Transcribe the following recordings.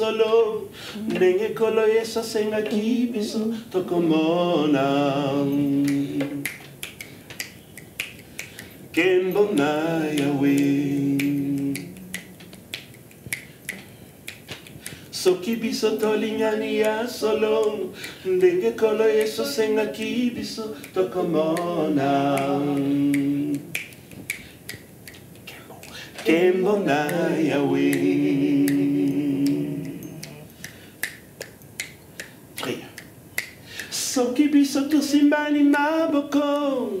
solo ndenge kolo yesu asengaki biso tokomona. Nkembo na yawe. Soki biso tolingani ya solo ndenge kolo yesu asengaki biso tokomona. Nkembo na yawe soki biso tosimbani maboko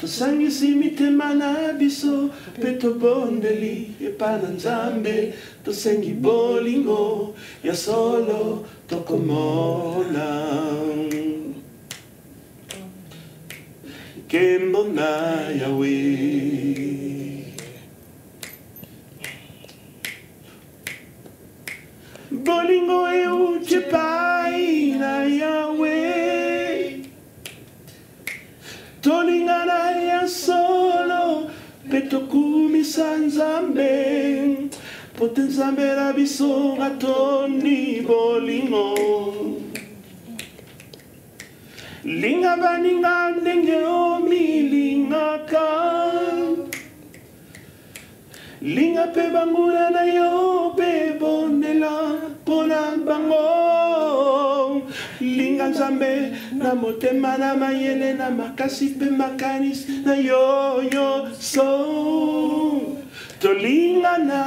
tosangisi mitema na biso mpe tobondeli epa na nzambe tosengi bolingo ya solo tokomona nkembo na yawe. Bolingo euti epai na yawe tolingana ya solo mpe tokumisa nzambe. Mpo te nzambe na biso atondi bolingo. Linga baninga ndenge omilingaka. Linga mpe banguna na yo mpe bondela mpo na bango. Linga nzambe na motema na mayele na makasi mpe makanisi na yo nyonso tolingana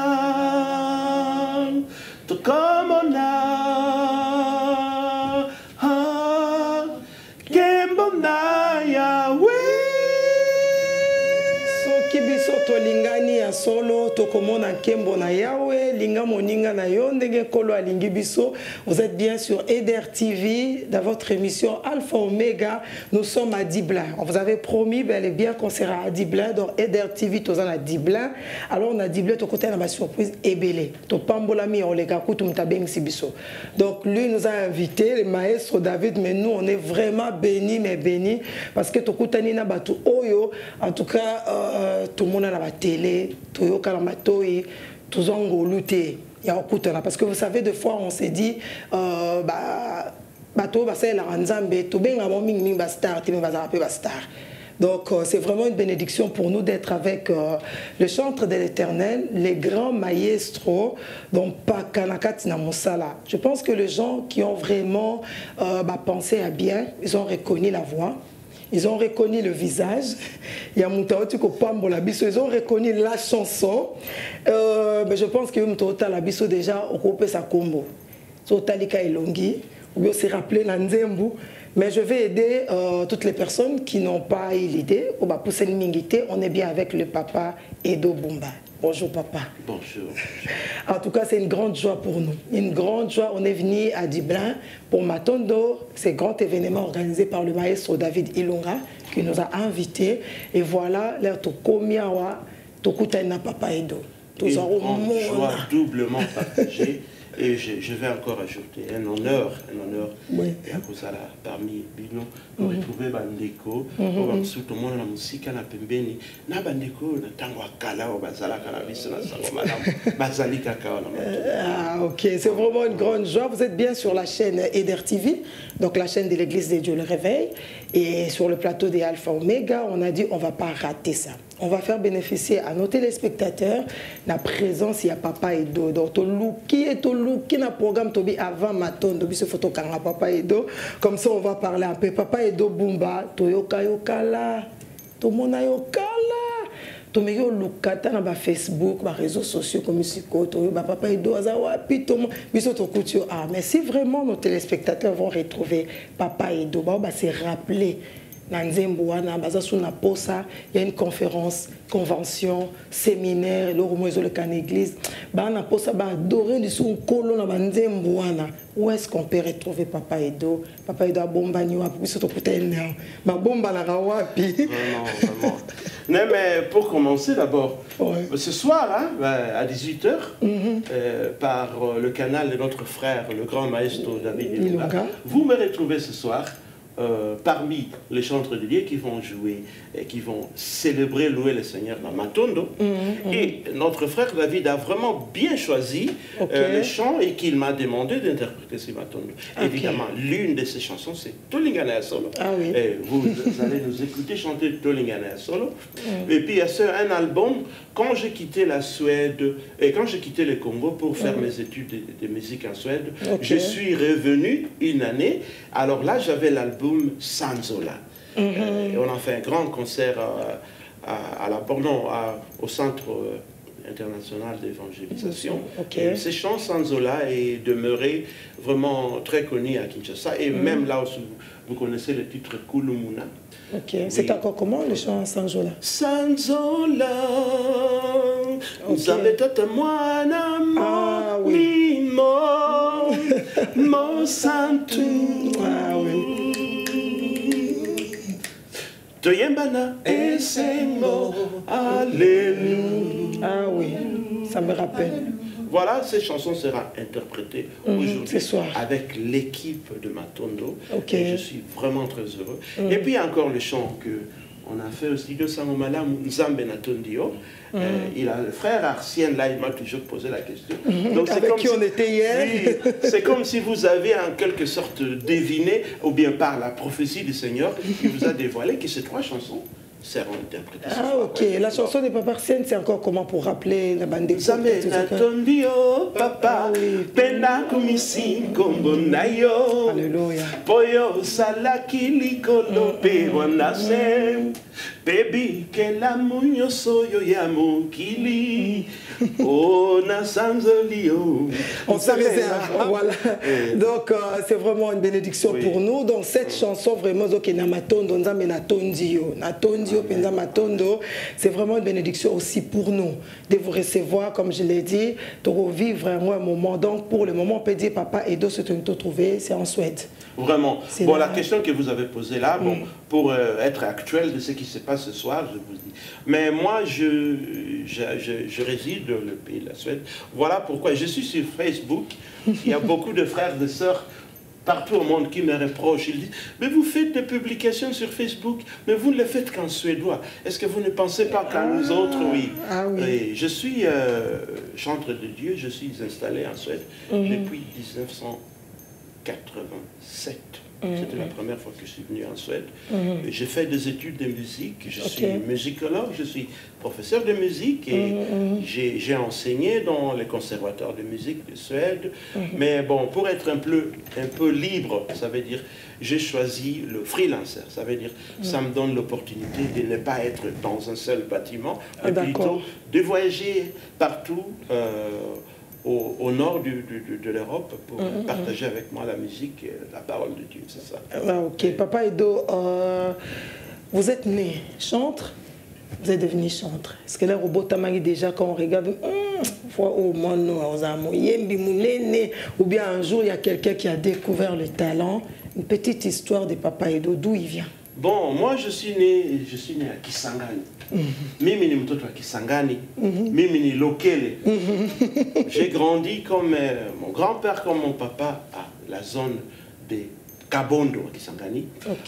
ya solo tokomona nkembo na yawe linga moninga na yo ndenge nkolo alingi biso. Vous êtes bien sur eder tv dans votre émission alpha omega. Nous sommes à diblin on vous avait promis bel et bien qu'on sera à diblin dans eder tv toza na diblin alors na diblin tokotala na basurprise ebele topambolami oleka kutu moto abengisi biso. Donc lui nous a invité le maestro david mais nous on est vraiment béni mais béni parce que tokutani na bato oyo en tout cas euh, tomona na batele toyoka na matoi tozwa ngolu te ya kokutana parce que vous savez des fois on s'est dit euh, ba, bato basalelaka nzambe tobenga bango mingimingi bastar te me bazalaka mpe bastar donc euh, c'est vraiment une bénédiction pour nous d'être avec euh, le chantre de l'éternel, les grands maestros, donc Pakanakati na Moussala. Je pense que les gens qui ont vraiment euh, bah, pensé à bien, ils ont reconnu la voix. Ils ont reconnu le visage. Il y a Moutaoti Kopambo Labiso. Ils ont reconnu la chanson. Euh, mais je pense que Moutota Labiso déjà occupé sa combo. Sotalika Elongi. Ou bien se rappeler Nanzembu. Mais je vais aider euh, toutes les personnes qui n'ont pas eu l'idée. Au Bapoussen Mingité, on est bien avec le papa Edo Bumba. Bonjour papa. Bonjour. En tout cas, c'est une grande joie pour nous. Une grande joie. On est venu à Dublin pour Matondo, ce grand événement organisé par le maestro David Ilunga qui nous a invités. Et voilà, l'air Tokomiawa, Tokutaina Papa Edo. Une grande joie doublement partagée. Et je, je, vais encore ajouter un honneur, un honneur Oui. ya kozala parmi bino retrouver bandeko oyo bamosusu tomona na mosika na pembeni na bandeko na ntango ya kala oyo bazalaka na biso na sango malamu bazali kaka wana Ah, ok, c'est vraiment une grande joie. Vous êtes bien sur la chaîne Eder TV, donc la chaîne de l'Église des Dieux le Réveil. Et sur le plateau des Alpha Omega, on a dit on ne va pas rater ça. On va faire bénéficier à nos téléspectateurs la présence, il y a Papa Edo. Donc, Toluki et Toluki, na programme Tobi avant Maton, Tobi ce photo Kanga Papa Edo. Comme ça, on va parler un peu. Papa Edo Bumba, Toyoka Yokala, Tomona Yokala. tomeki oluka ata na bafacebook baréseaux sociaux komi sikoyo toyo bapapa edo aza wapi tomo biso tokuti yo ah mais si vraiment nos téléspectateurs vont retrouver papa edo bao base rappeler na nzembo wana baza su na posa. Il y a une conférence convention séminaire eloko mo ezoleka na église. Baa na posa baadore lisu nkolo na banzembo wana. Où est-ce qu'on peut retrouver papa edo? Papa edo abombani wapi? Biso tokutani nao babombanaka wapi? Non, mais pour commencer d'abord, Ouais. ce soir, hein, ben, à 18h, par euh, le canal de notre frère, le grand maestro David Ilunga. vous me retrouvez ce soir euh, parmi les chantres de Dieu qui vont jouer et qui vont célébrer, louer le Seigneur dans Matondo. Mhm, Et notre frère David a vraiment bien choisi Ok. euh, les chants et qu'il m'a demandé d'interpréter ces Matondo. Évidemment, l'une de ces chansons, c'est Tolingana Solo. Ah oui. Et vous allez nous écouter chanter Tolingana Solo. Et puis il y a ce- un album, quand j'ai quitté la Suède, et quand j'ai quitté le Congo pour faire mes études de, de musique en Suède, je suis revenu une année. Alors là, j'avais l'album Sanzola. Euh, et on a fait un grand concert à, à- à la, non, à- au Centre euh, international d'évangélisation. Ok. Et ce chant Sanzola est demeuré vraiment très connu à Kinshasa. Et même là aussi, vous connaissez le titre Kulumuna. Ok. C'est encore comment le chant Sanzola, Ok. Nzambe tata mwana Ah, oui. mo mo santu. Ah oui. Toyembana. Esengo alléluia. Ah oui, ça me rappelle. voilà cette chanson sera interprétée Mhm, aujourd'hui avec l'équipe de Matondo. Et je suis vraiment très heureux. Et puis encore le chant que on a fait au studio Sangomala Nzambe Natondio Euh, il a le frère Arsien là il m'a toujours posé la question. Donc Avec qui on était hier. Oui, c'est comme si vous avez en quelque sorte deviné ou bien par la prophétie du Seigneur qui vous a dévoilé que ces trois chansons seront Ah ok, la chanson de Papa Arsène, c'est encore comment pour rappeler la bande de nzambe natondi yo papa. Oui. mpe nakomisi nkombo na yo Alléluia. mpo yo osalaki likolo mpe wana se mokili o nasanzoli yo On Nzambe ça, na- voilà. Eh. Donc euh, c'est vraiment une bénédiction Oui. pour nous. Donc cette chanson vraiment c'est vraiment une bénédiction aussi pour nous de vous recevoir comme je l'ai dit, de revivre vraiment un moment. Donc pour le moment on peut dire papa et que nous te trouvé, c'est en Suède. Vraiment. Bon, la question que vous avez posée là, bon, pour euh, être actuel de ce qui se passe ce soir, je vous dis. Mais moi, je, je, je- je réside dans le pays de la Suède. Voilà pourquoi je suis sur Facebook. Il y a beaucoup de frères et sœurs partout au monde qui me reprochent. Ils disent, mais vous faites des publications sur Facebook, mais vous ne les faites qu'en suédois. Est-ce que vous ne pensez pas qu'à nous autres, oui? ah oui. Et je suis euh, chantre de Dieu, je suis installé en Suède Mhm. depuis 1987. C'était la première fois que je suis venu en Suède. Et J'ai fait des études de musique, je suis Mhm. Musicologue, je suis professeur de musique et Mhm, j'ai enseigné dans les conservatoires de musique de Suède. Mhm. Mais bon, pour être un peu, un peu libre, ça veut dire, j'ai choisi le freelancer. Ça veut dire, ça me donne l'opportunité de ne pas être dans un seul bâtiment, Ah, mais d'accord. plutôt de voyager partout. euh, au, au nord du- de l'Europe pour Mhm, partager avec moi la musique et la parole de Dieu, c'est ça? Ah, ok, papa Edo, euh, vous êtes né chantre, vous êtes devenu chantre. Est-ce que le robot Tamari déjà quand on regarde, moulene, ou bien un jour il y a quelqu'un qui a découvert le talent, une petite histoire de papa Edo, d'où il vient? Bon, moi je suis né, je suis né à Kisangani. Mimi ni mtoto wa Kisangani. Mimi ni Lokele. J'ai grandi comme euh, mon grand-père, comme mon papa, à la zone de Kabondo, à Kisangani.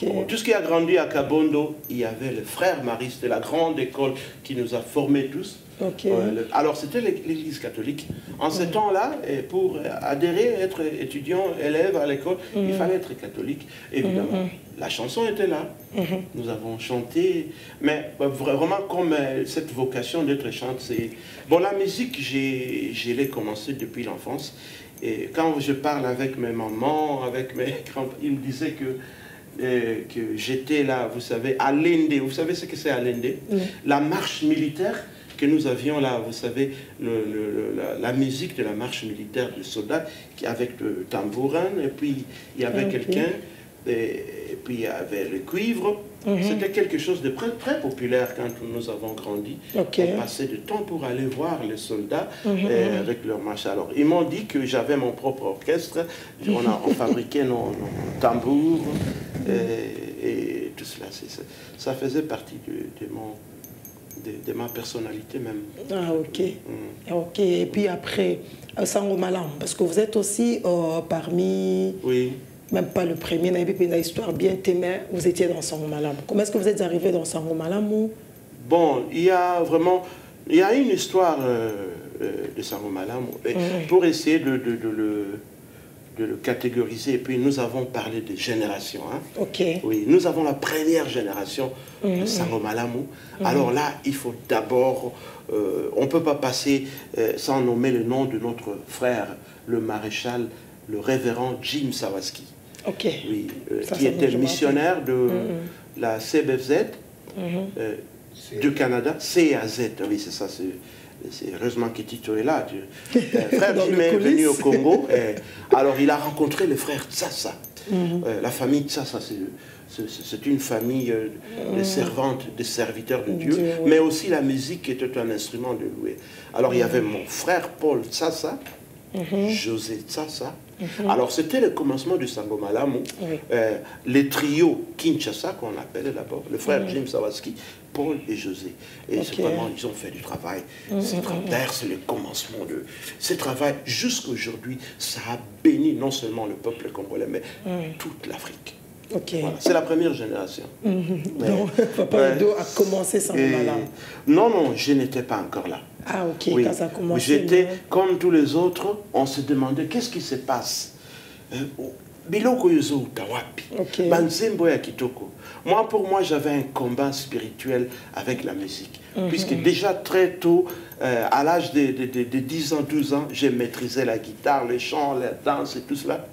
Bon, tout ce qui a grandi à Kabondo, il y avait le frère Marie, c'était la grande école qui nous a formés tous. Euh, le- alors c'était l'É- l'église catholique. En ce temps-là, et pour adhérer, être étudiant, élève à l'école, il fallait être catholique, évidemment. La chanson était là. Nous avons chanté, mais vraiment comme euh, cette vocation d'être chante, c'est... Bon, la musique, j'ai, je l'ai commencé depuis l'enfance. Et quand je parle avec mes mamans, avec mes grands ils me disaient que, euh, que j'étais là, vous savez, à l'Inde. Vous savez ce que c'est à l'Inde La marche militaire que nous avions là, vous savez, le- le- le- la, la musique de la marche militaire de soldats qui, avec le tambourin, et puis il y avait quelqu'un, et, puis il y avait le cuivre. Mhm. C'était quelque chose de très, très populaire quand nous avons grandi. Ok. On passait du temps pour aller voir les soldats Mhm, euh, avec leur marche. Alors, ils m'ont dit que j'avais mon propre orchestre. On, a, on fabriquait nos, nos tambours et, et tout cela. Ça faisait partie de, de mon, de, de ma personnalité même. Ah ok. Mm. Ok, et puis après, euh, Sango Malam, parce que vous êtes aussi euh, parmi Oui. Même pas le premier, une histoire bien témée, vous étiez dans Sango Malam. Comment est-ce que vous êtes arrivé dans Sango Malam Bon, il y a vraiment, il y a une histoire euh, euh, de Sango Malam mm. pour essayer de, de, le de le catégoriser. Et puis nous avons parlé de générations. Hein. Ok. Oui, nous avons la première génération de mm-hmm. Sango Malamu. Mm-hmm. Alors là, il faut d'abord, euh, on ne peut pas passer sans nommer le nom de notre frère, le maréchal, le révérend Jim Sawaski. Ok. Oui, qui était missionnaire de mm-hmm. la CBFZ du Canada, C à Z. Oui, c'est ça. C'est heureusement que Tito est là. Euh, frère Jim est venu au Congo. alors, il a rencontré le frère Tsassa. Mhm. Euh, la famille Tsassa, c'est une famille euh, de mhm. servantes, de serviteurs de Dieu, mais aussi la musique était un instrument de louer. Alors, il y avait mon frère Paul Tsassa. José Tsassa, Alors, c'était le commencement du Sango Malamu. Euh, les trios Kinshasa, qu'on appelait d'abord, le frère Jim Sawaski, Paul et José. Et c'est vraiment, ils ont fait du travail. Mhm, c'est c'est le commencement de ce travail. Jusqu'aujourd'hui, ça a béni non seulement le peuple congolais, mais toute l'Afrique. C'est la première génération. Donc, Papa Edo a commencé sans Malamu. Non, non, je n'étais pas encore là. Ah, ok, quand ça a commencé. J'étais comme tous les autres, on se demandait qu'est-ce qui se passe? Euh, biloko kitoko moi pour moi j'avais un combat spirituel avec la musique mhm. puisque déjà très tôt euh, à l'âge de, de, de, 10 ans 12 ans j'ai maîtrisé la guitare le chant la danse et tout cela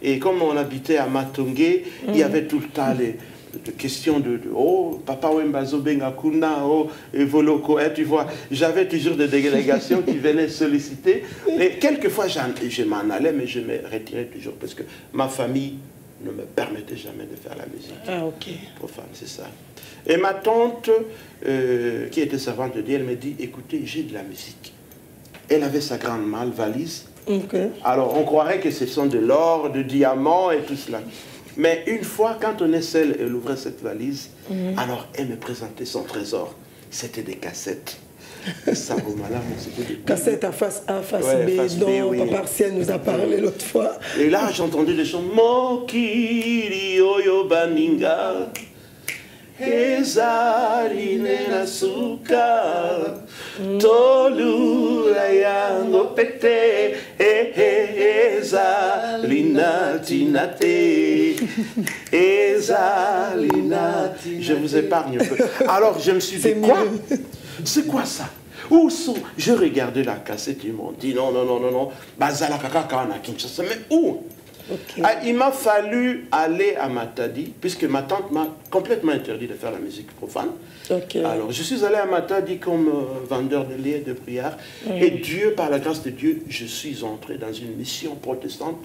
et comme on habitait à Matongé il y mhm. avait tout le temps les de questions de, oh papa Wembazo Bengakuna oh Evoloko hein, tu vois. J'avais toujours des délégations qui venaient solliciter. Et quelquefois je m'en allais mais je me retirais toujours parce que ma famille ne me permettait jamais de faire la musique. Ah ok. Profane c'est ça. Et ma tante euh, qui était savante de Dieu elle me dit écoutez j'ai de la musique. Elle avait sa grande malle valise alors on croirait que ce sont de l'or de diamants et tout cela mais une fois, quand on est seul, elle ouvrait cette valise, mhm. alors elle me présentait son trésor. C'était des cassettes. Ça, c'était des cassettes à face A, face B, dont Papa nous a parlé l'autre fois. Et là, j'ai entendu des chants Mokiri Oyo Baninga. ezali na suka tolula yango pete ezali na ntina te ezali na je vous épargne un peu. Alors je me suis dit quoi c'est quoi ça? Où sont Je regardais la cassette, ils m'ont dit non, non, non, non, non, Bazala Kaka na Kinshasa. Mais où? Ah, il m'a fallu aller à Matadi, puisque ma tante m'a complètement interdit de faire la musique profane. Alors, je suis allé à Matadi comme euh, vendeur de lait de prière. Et Dieu, par la grâce de Dieu, je suis entré dans une mission protestante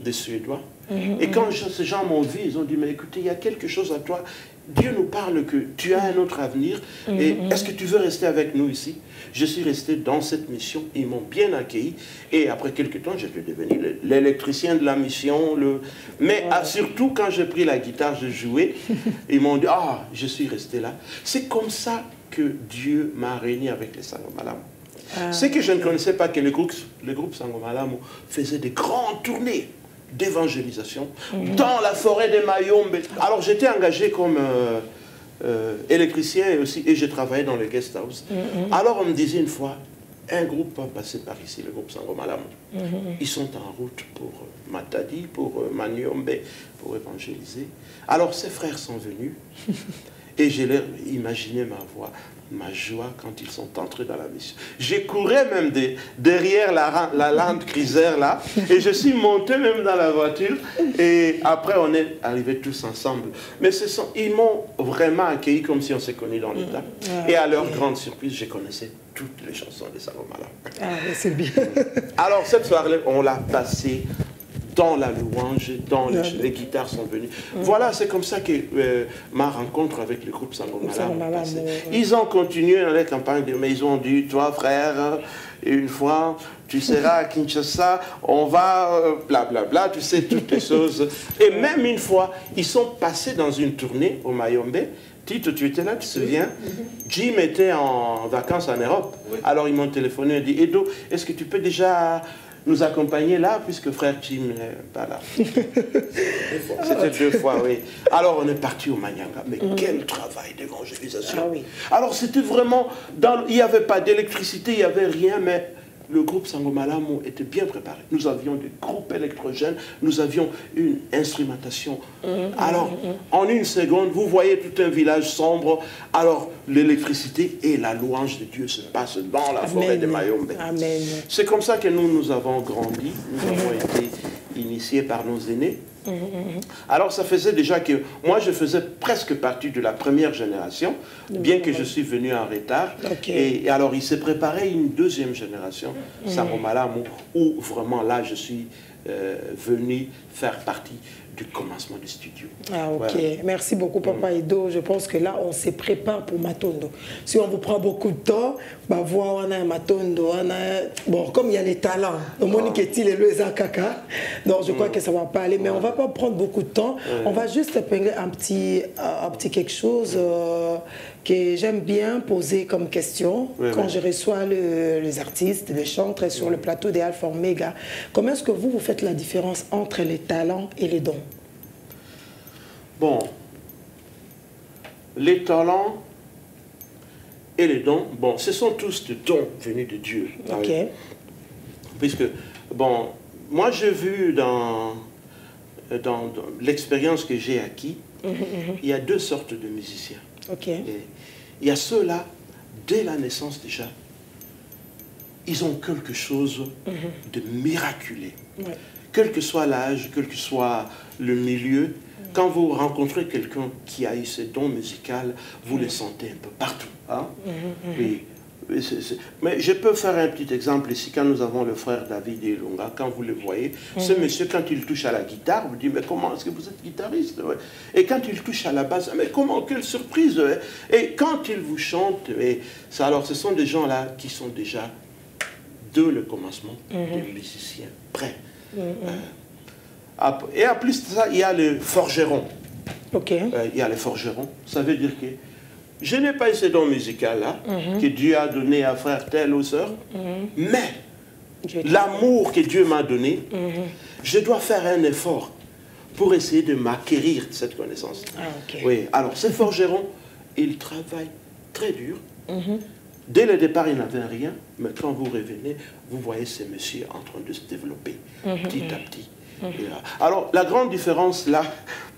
des Suédois. Mhm, et quand ces gens m'ont vu, ils ont dit, mais écoutez, il y a quelque chose à toi. Dieu nous parle que tu as un autre avenir. Mhm, et mhm. est-ce que tu veux rester avec nous ici? Je suis resté dans cette mission. Ils m'ont bien accueilli. Et après quelques temps, j'ai pu devenir l'électricien de la mission. Le... Mais ah, surtout, quand j'ai pris la guitare, je jouais. ils m'ont dit, ah, je suis resté là. C'est comme ça que Dieu m'a réuni avec les Sangomalam. Ah. C'est que je ne connaissais pas que le groupe, le groupe faisait des grandes tournées d'évangélisation mhm. dans la forêt de Mayombe. Alors j'étais engagé comme euh, euh, électricien et aussi, et j'ai travaillé dans le guest house. Mhm. Alors on me disait une fois, un groupe va passer par ici, le groupe Sango mm Ils sont en route pour euh, Matadi, pour Mayombe, pour évangéliser. Alors ces frères sont venus et j'ai leur imaginé ma voix ma joie quand ils sont entrés dans la mission. J'ai couru même derrière la, la Land Cruiser là, et je suis monté même dans la voiture, et après on est arrivés tous ensemble. Mais ce sont, ils m'ont vraiment accueilli comme si on s'est connus dans l'État. Mm. Et à leur grande surprise, je connaissais toutes les chansons de Salomala. Ah, c'est bien. Alors cette soirée, on l'a passée dans la louange, dans les, guitares sont venues. Voilà, c'est comme ça que euh, ma rencontre avec le groupe Sangomala Ils ont continué dans les campagnes, mais ils ont dit, toi frère, une fois, tu seras à Kinshasa, on va, blablabla, euh, bla, bla, tu sais, toutes les choses. Et même une fois, ils sont passés dans une tournée au Mayombe, Tito, tu étais là, tu te souviens? Jim était en vacances en Europe. Alors ils m'ont téléphoné et dit Edo, est-ce que tu peux déjà nous accompagner là, puisque frère Jim n'est pas là. C'était deux fois, oui. Alors on est parti au Manyanga. Mais Mm. quel travail d'évangélisation. Ah oui. Alors c'était vraiment, dans, il n'y avait pas d'électricité, il n'y avait rien, mais le groupe Sangomalamu était bien préparé. Nous avions des groupes électrogènes, nous avions une instrumentation. Mm, Alors, en une seconde, vous voyez tout un village sombre. Alors, l'électricité et la louange de Dieu se passent dans la forêt de Mayombe. C'est comme ça que nous, nous avons grandi, nous avons été initiés par nos aînés. Alors ça faisait déjà que moi je faisais presque partie de la première génération, bien que je suis venu en retard. Et, et alors il s'est préparé une deuxième génération, Saromalamu, où vraiment là je suis euh, venu faire partie du commencement du studio. Ah, ok. Voilà. Merci beaucoup, Papa Edo. Je pense que là, on se prépare pour Matondo. Si on vous prend beaucoup de temps, bah, voir on a Matondo, on a... Bon, comme il y a les talents, le Monique est il et le Kaka. Donc, je crois que ça va pas aller, mais on va pas prendre beaucoup de temps. On va juste épingler un petit, un petit quelque chose euh, que j'aime bien poser comme question Oui, quand oui. je reçois le- les artistes, les chantres sur le plateau des Alpha Omega. Comment est-ce que vous, vous faites la différence entre les talents et les dons? Bon, les talents et les dons, bon, ce sont tous des dons venus de Dieu. Ok. Puisque, bon, moi j'ai vu dans, dans, dans l'expérience que j'ai acquis, il y a deux sortes de musiciens. Ok. Et il y a ceux-là, dès la naissance déjà, ils ont quelque chose de miraculé. Ouais. Quel que soit l'âge, quel que soit le milieu, quand vous rencontrez quelqu'un qui a eu ce don musical, vous le sentez un peu partout. hein. Oui. Oui, c'est- c'est- Mais je peux faire un petit exemple ici, quand nous avons le frère David Elonga, quand vous le voyez, ce monsieur, quand il touche à la guitare, vous dites, mais comment est-ce que vous êtes guitariste. Et quand il touche à la basse, mais comment, quelle surprise. Et quand il vous chante, et ça, alors ce sont des gens-là qui sont déjà, de le commencement, des musiciens prêts. Euh, et en plus de ça, il y a le forgeron. Ok. Euh, il y a les forgerons. Ça veut dire que je n'ai pas eu ce don musical-là que Dieu a donné à frère tel ou sœur, mais Dieu est- l'amour que Dieu m'a donné, je dois faire un effort pour essayer de m'acquérir cette connaissance. Ah. Oui, alors ces forgerons, ils travaillent très dur. Dès le départ, ils n'avaient rien, mais quand vous revenez, vous voyez ces messieurs en train de se développer petit à petit. Euh, Alors, la grande différence là,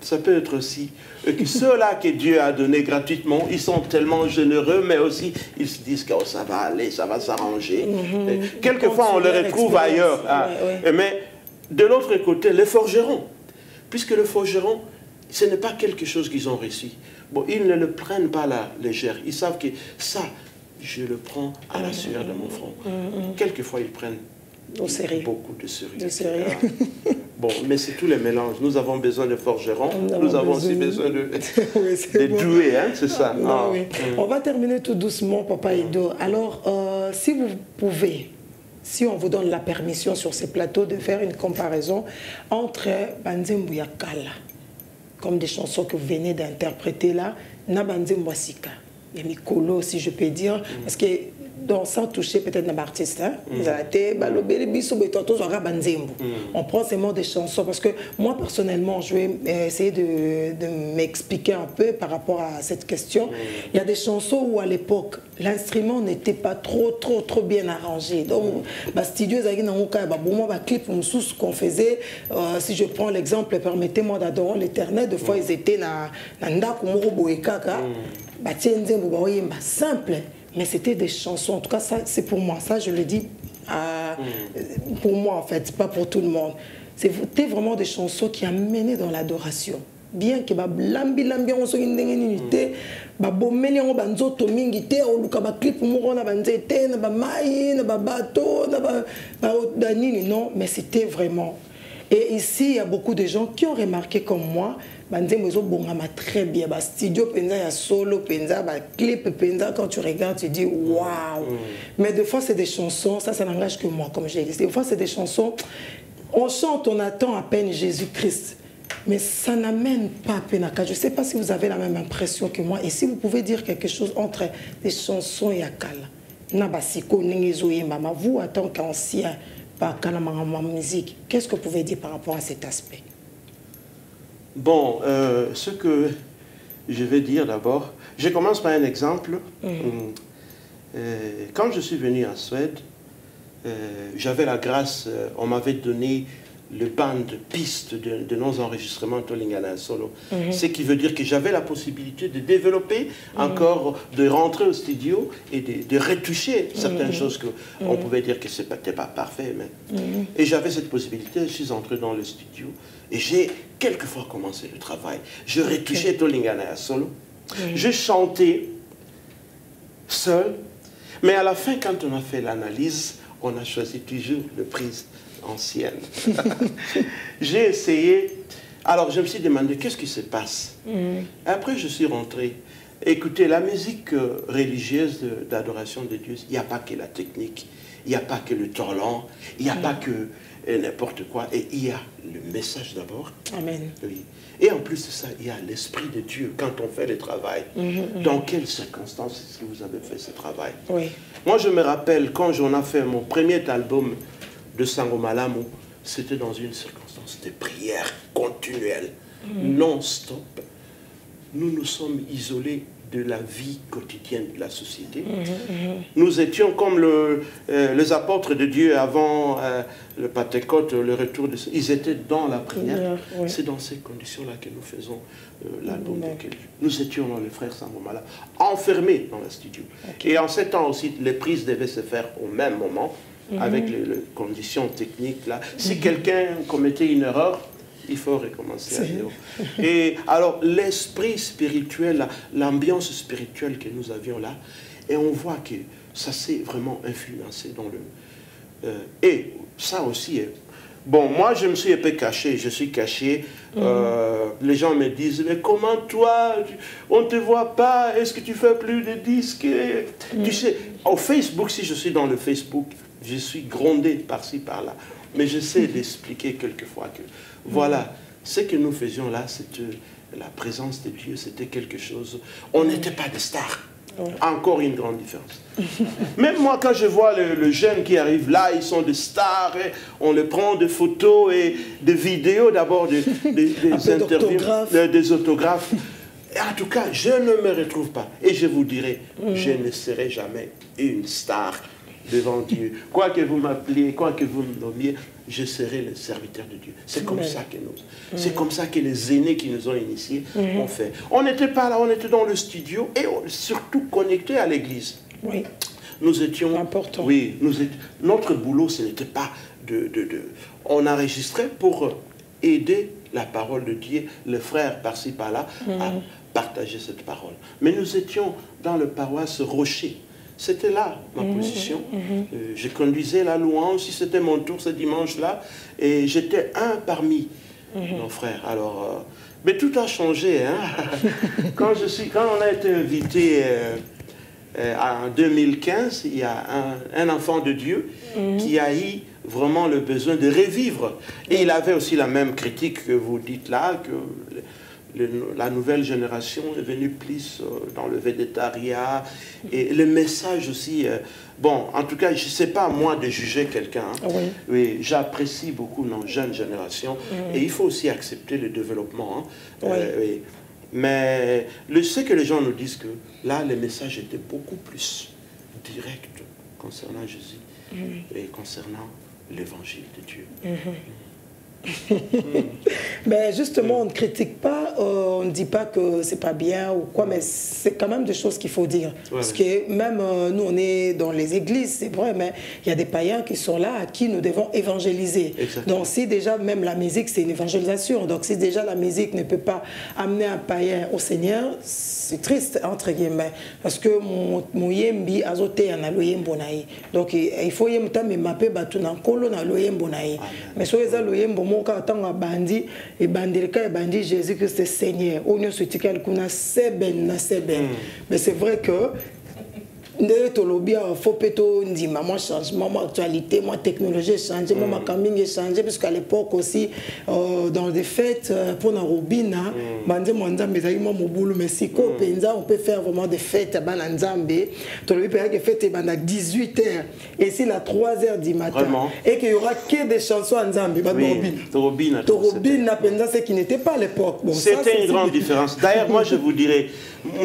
ça peut être aussi euh, que ceux-là que Dieu a donnés gratuitement, ils sont tellement généreux, mais aussi ils se disent que oh, ça va aller, ça va s'arranger. Et Quelquefois, on les retrouve ailleurs. hein. Ouais. Mais de l'autre côté, les forgerons, puisque le forgeron, ce n'est pas quelque chose qu'ils ont reçu. Bon, ils ne le prennent pas à la légère. Ils savent que ça, je le prends à la sueur de mon front. Quelquefois, ils prennent Beaucoup de. Ah. Bon, mais c'est tous les mélanges. Nous avons besoin de forgerons, Nous nous, avons aussi besoin- de, Oui, de bon. doués, hein, c'est ça. Non, Ah. oui. On va terminer tout doucement, Papa Edo. Alors, euh, si vous pouvez, si on vous donne la permission sur ces plateaux de faire une comparaison entre Banzembo ya Kala, comme des chansons que vous venez d'interpréter là, na Banzembo ya Sika, et Mikolo, si je peux dire, parce que dans, sans toucher peut-être un artiste, hein, été, bah, Banzembo. On prend seulement des chansons, parce que moi personnellement, je vais euh, essayer de, de m'expliquer un peu par rapport à cette question. Il y a des chansons où à l'époque, l'instrument n'était pas trop, trop, trop bien arrangé. Donc, bah, studio, bah, clip, on sous ce qu'on faisait. Euh, si je prends l'exemple, permettez-moi d'adorer l'éternel, des fois, ils étaient Ndako, Moro, Boekaka, bah, Nzembo, bah, simple, mais c'était des chansons. En tout cas, ça, c'est pour moi. Ça, je le dis à- pour moi, en fait, pas pour tout le monde. C'était vraiment des chansons qui amenaient dans l'adoration. Bien que balambi lambi yango soki ndenge nini te babomeli yango banzoto mingi te oluka baclip moko na banzete na bamai na babato na ba- ba- na nini non mais c'était vraiment et ici il y a beaucoup de gens qui ont remarqué comme moi banzembo ezobongama très bien bastudio mpenza ya solo mpenza baclip mpenza quand tu regardes tu dis waouh mais des fois c'est des chansons ça ça n'engage que moi comme j'ai dit des fois c'est des chansons on chante on attend à peine Jésus-Christ mais ça n'amène pas Penaka. Je ne sais pas si vous avez la même impression que moi. Et si vous pouvez dire quelque chose entre des chansons et Akala. Nabasiko, Nengezo et Mama, vous, en tant qu'ancien musique. Qu'est-ce que vous pouvez dire par rapport à cet aspect? Bon, euh, ce que je vais dire d'abord, je commence par un exemple. Mm. Euh, quand je suis venu en Suède, euh, j'avais la grâce, on m'avait donné le band de piste de, nos enregistrements Tolingana Solo. Mhm. Ce qui veut dire que j'avais la possibilité de développer mhm. encore, de rentrer au studio et de, retoucher certaines mhm. choses que on pouvait dire que ce n'était pas parfait. Mais... Et j'avais cette possibilité, je suis entré dans le studio et j'ai quelquefois commencé le travail. Je retouchais Tolingana Solo. Je chantais seul, mais à la fin, quand on a fait l'analyse, on a choisi toujours le prise ancienne. J'ai essayé. Alors je me suis demandé qu'est-ce qui se passe. Mm. Après je suis rentré. Écoutez, la musique euh, religieuse d'adoration de, Dieu, il n'y a pas que la technique, il n'y a pas que le talent, il n'y a pas mm. que euh, n'importe quoi. Et il y a le message d'abord. Amen. Oui. Et en plus de ça, il y a l'Esprit de Dieu quand on fait le travail. Mm-hmm. Dans quelles circonstances est-ce que vous avez fait ce travail oui. Moi, je me rappelle quand j'en ai fait mon premier album, de Sangomalamu, c'était dans une circonstance de prière continuelle, mm. non-stop. Nous nous sommes isolés de la vie quotidienne de la société. Mm-hmm, mm-hmm. Nous étions comme le, euh, les apôtres de Dieu avant euh, le Pentecôte, le retour de... Ils étaient dans la prière. C'est dans ces conditions-là que nous faisons euh, l'album. Nous étions dans le frère Sangomala, enfermés dans le studio. Et en ce temps aussi, les prises devaient se faire au même moment. Mhm. avec les, conditions techniques là. Si mhm. quelqu'un commettait une erreur, il faut recommencer à zéro. Et alors, l'esprit spirituel, l'ambiance spirituelle que nous avions là, et on voit que ça s'est vraiment influencé dans le... Euh, et ça aussi, bon, moi je me suis un peu caché, je suis caché. Mhm. Euh, les gens me disent, mais comment toi, on ne te voit pas, est-ce que tu fais plus de disques? Tu sais, au Facebook, si je suis dans le Facebook, je suis grondé par-ci, par-là. Mais j'essaie d'expliquer quelquefois que, voilà, ce que nous faisions là, c'était la présence de Dieu, c'était quelque chose. On n'était pas des stars. Encore une grande différence. Même moi, quand je vois le, jeune qui arrive là, ils sont des stars, et on les prend des photos et des vidéos, d'abord des, des, interviews, des autographes. Et en tout cas, je ne me retrouve pas. Et je vous dirai, mm. je ne serai jamais une star devant Dieu. Quoi que vous m'appeliez, quoi que vous me nommiez, je serai le serviteur de Dieu. C'est comme ça que nous, c'est comme ça que les aînés qui nous ont initiés mhm. ont fait. On n'était pas là, on était dans le studio et surtout connectés à l'église. Oui. Nous étions. Important. Oui, nous notre boulot, ce n'était pas de, de, de, On enregistrait pour aider la parole de Dieu, les frères par-ci par-là, à mhm. partager cette parole. Mais nous étions dans le paroisse Rocher. C'était là ma mhm, position. Mhm, mhm. Euh, je conduisais la louange, si c'était mon tour ce dimanche-là, et j'étais un parmi nos frères. Alors, euh, mais tout a changé. Hein. quand, je suis, quand on a été invité euh, en 2015, il y a un, un enfant de Dieu qui a eu vraiment le besoin de revivre. Et il avait aussi la même critique que vous dites là, que la nouvelle génération est venue plus euh, dans le végétariat et le message aussi. Euh, bon, en tout cas, je ne sais pas moi de juger quelqu'un. Hein. Oui. j'apprécie beaucoup nos jeunes générations et il faut aussi accepter le développement. Hein. Euh, Mais le, ce que les gens nous disent que là, le message était beaucoup plus direct concernant Jésus et concernant l'évangile de Dieu. Mm-hmm. Mais justement, on ne critique pas, euh, on ne dit pas que c'est pas bien ou quoi, mais c'est quand même des choses qu'il faut dire. Parce que même euh, nous, on est dans les églises, c'est vrai, mais il y a des païens qui sont là à qui nous devons évangéliser. Donc si déjà même la musique, c'est une évangélisation, donc si déjà la musique ne peut pas amener un païen au Seigneur, c'est triste, entre guillemets. Parce que mon yembi azote na loyembo na Donc il faut yemta me mape batu na kolo na na Mais so eza loyembo moko ntango abandi ebandelika ebandi jésus christ seigneur oyo nyonso etikali kuna seben na seben mm. mais c'est vrai que nde tolobi awa fo mpe tondima mwa changement mwa actualité mwa technologie échange mwa makambo mingi échange parce qu'à l'époque aussi euh, dans des fêtes mpona robina banzembo ya nzambe ezalaki mwa mobulu mais sikoyo mpenza on peut faire vraiment des fêtes ya bana nzambe tolobi mpezaki fête ebanda 18 heures et si la 3 heures du matin Vraiment? et qu'il y aura que des chansons ya nzambe bato Oui, robina Torobina. mpenza ce qui n'était pas à l'époque bon, C'était une grande différence. D'ailleurs, moi, je vous dirais,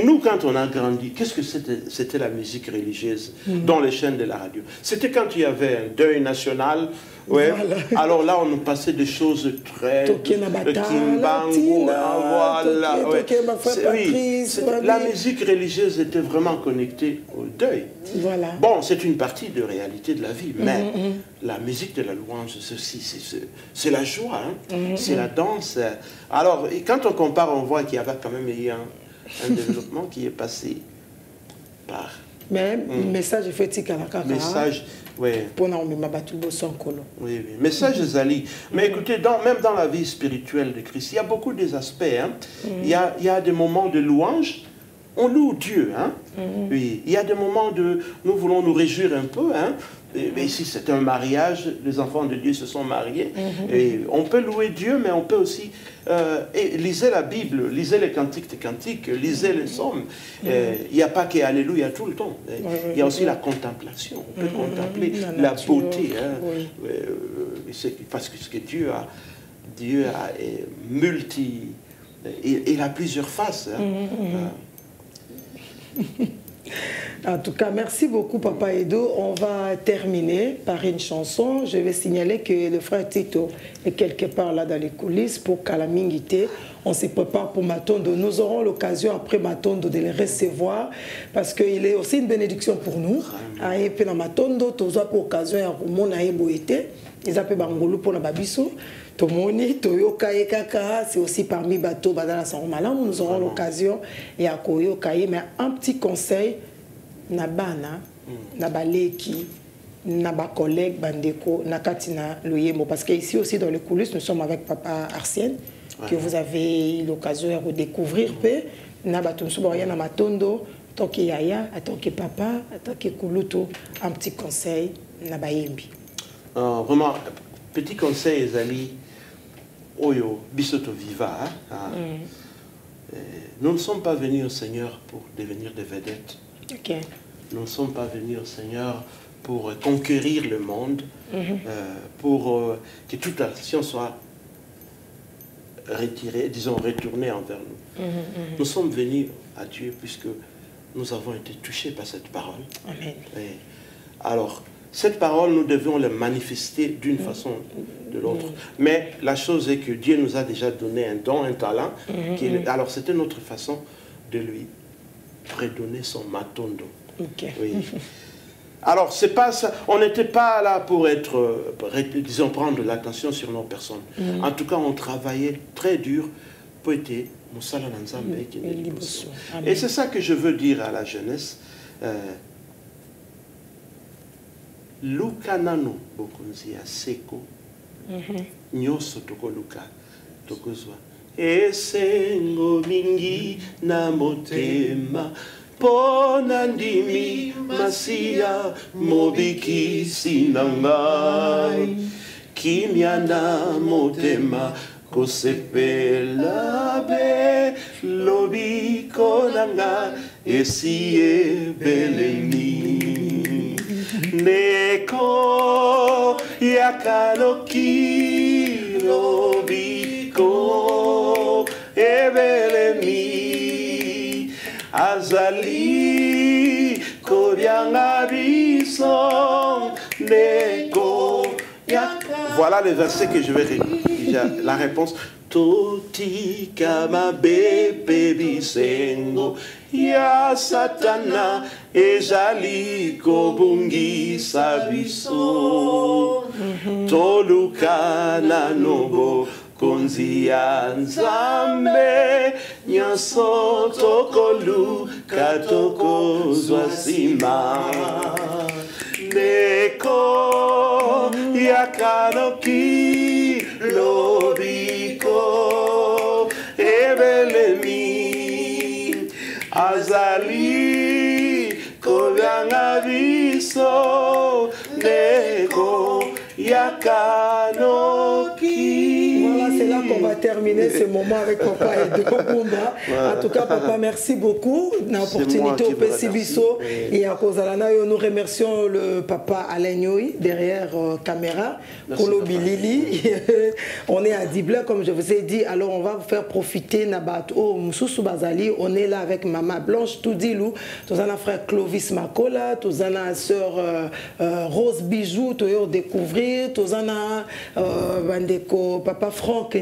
nous, quand on a grandi, qu'est-ce que C'était la musique religieuse dans les chaînes de la radio. C'était quand il y avait un deuil national. Ouais. Voilà. Alors là, on nous passait des choses très. Kimbangu, latina, ah, voilà. toké- ouais. toké ma frère C'est- oui, la musique religieuse était vraiment connectée au deuil. voilà Bon, c'est une partie de réalité de la vie, mais la musique de la louange, ceci, c'est la joie, hein. c'est la danse. Alors, et quand on compare, on voit qu'il y avait quand même eu un, un développement qui est passé par mais message kaka message, ouais, ya nkolo oui, oui, message Zali. Mais écoutez, dans, même dans la vie spirituelle de Christ, il y a beaucoup des aspects. hein. Il, y a, il y a des moments de louange. On loue Dieu. Hein? Oui. Il y a des moments de... Nous voulons nous réjouir un peu. Hein? Mais ici, c'est un mariage. Les enfants de Dieu se sont mariés. Et on peut louer Dieu, mais on peut aussi... euh, et lisez la Bible, lisez les cantiques des cantiques, lisez les psaumes. Euh, Il n'y a pas que Alléluia tout le temps. Il y a aussi la contemplation. On peut contempler La beauté. hein. oui. Euh, parce que ce que Dieu a, Dieu a est multi, il, il a plusieurs faces. hein. Euh, En tout cas, merci beaucoup, Papa Edo. On va terminer par une chanson. Je vais signaler que le frère Tito est quelque part là dans les coulisses pour Kalamingité. On se prépare pour Matondo. Nous aurons l'occasion après Matondo de les recevoir parce qu'il est aussi une bénédiction pour nous. Et puis dans Matondo, tu as l'occasion de mon été. Ils appellent Bangolo pour la babiso. tomoni toyoka ye kaka c'est aussi parmi bato bazala sango malamu nous aurons l'occasion ya koyoka ye mais un petit conseil na bana na baleki na bacollègue bandeko na kati na loyembo parce que ici aussi dans les coulisses nous sommes avec papa arsène que vous avez eu l'occasion ya redécouvrir mpe na bato mosusu baoya na matondo toke yaya atoke papa atoke kulutu un petit conseil na bayembi euh, vraiment, petit conseil, Zali, Oyo, Bisoto Viva. hein, hein. Euh, Nous ne sommes pas venus au Seigneur pour devenir des vedettes. ok Nous ne sommes pas venus au Seigneur pour euh, conquérir le monde, euh, pour euh, que toute action soit retirée, disons retournée envers nous. Nous sommes venus à Dieu puisque nous avons été touchés par cette parole. amen Et alors, cette parole, nous devons la manifester d'une façon ou de l'autre. Mais la chose est que Dieu nous a déjà donné un don, un talent. qui alors, c'était notre façon de lui redonner son matondo. Oui. Alors, c'est pas ça. On n'était pas là pour être, pour disons, prendre l'attention sur nos personnes. En tout cas, on travaillait très dur pour être Nanzambe et c'est ça que je veux dire à la jeunesse. Euh, luka nano bokonzi ya seko nyonso tokoluka tokozwa esengo mingi na motema mpo na ndimi masiya mobikisi na ngai kimia motema kosepela be lobiko na nga esi ebelemi ndeko ya voilà le verset que je vais ré- déjà, la réponse. Totika mabepe bisengo ya satana ezali kobungisa biso. Toluka nano konzi ya nzambe nyonso tokoluka tokozwa nsima. Ndeko yakanoki lobiko ebelemi azali kobyanga biso. Ndeko yakanoki qu'on va terminer ce moment avec Papa et de Kumba. En tout cas, Papa, merci beaucoup. L'opportunité au Pessibiso et à Kozalana, nous remercions le Papa Alain Nyoy derrière euh, caméra, Kolo Bilili. on est à Dibla, comme je vous ai dit. Alors, on va vous faire profiter Moussou Bazali. On est là avec Maman Blanche Toudilou, tous un frère Clovis Makola, tous un sœur euh, euh, Rose Bijou, tous découvrir, tous un Bandeko, Papa Franck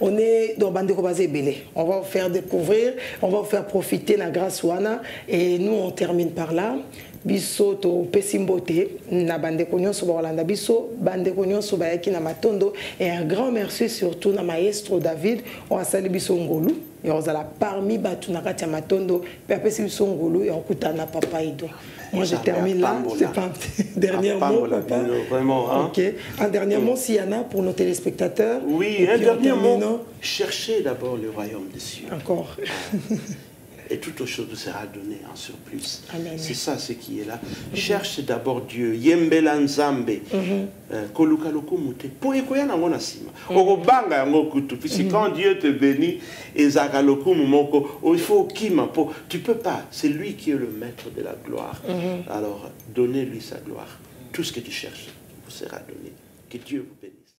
On est dans Bandeko Belé. On va vous faire découvrir, on va vous faire profiter la grâce Wana. Et nous, on termine par là. Biso topesi mbote na bandeko nyonso bakolanda biso bandeko nyonso bayaki na matondo et un grand merci surtout na maestro david oyo asali biso ngolu ya kozala parmi bato na kati ya matondo mpe apesi biso ngolu ya kokutana na papa ido. Moi je termine là c'est pas un dernier mot papa. vraiment hein? ok. Un dernier mot Siana pour nos téléspectateurs oui un dernier mot. cherchez d'abord le royaume des cieux. Encore et toute chose sera donnée en surplus. C'est ça ce qui est là. Cherche d'abord Dieu. Yembela nzambe. Koluka lokumute. Po ekoya nango na sima. Okobanga yango kutu. Puisque quand Dieu te bénit, ezaka lokumu moko, il faut kima po. Tu peux pas. C'est lui qui est le maître de la gloire. Alors, donnez-lui sa gloire. Tout ce que tu cherches vous sera donné. Que Dieu vous bénisse.